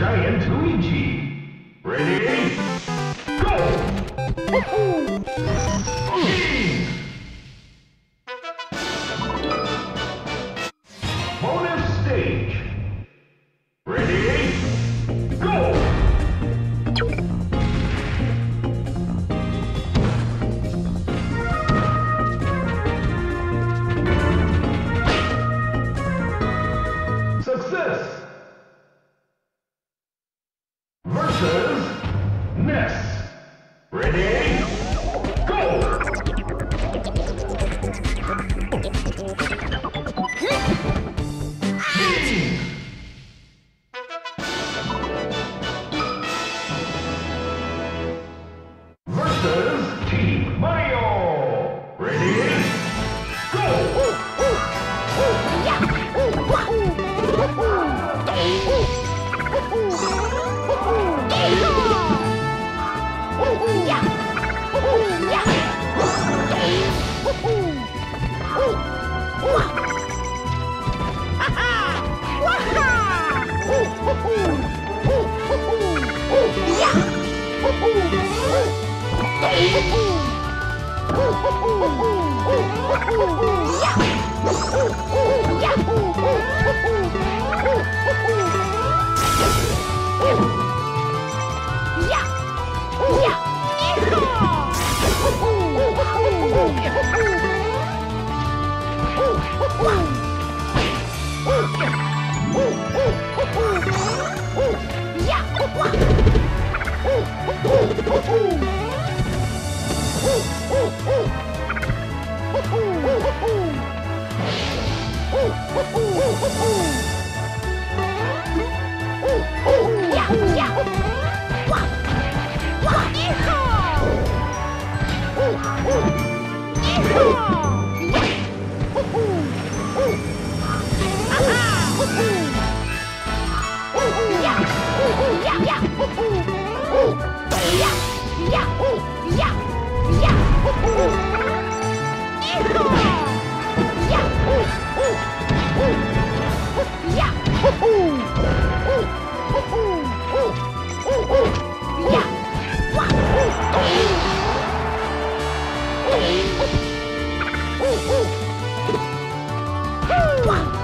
Giant Luigi. Ready? Go! Yeah! 哇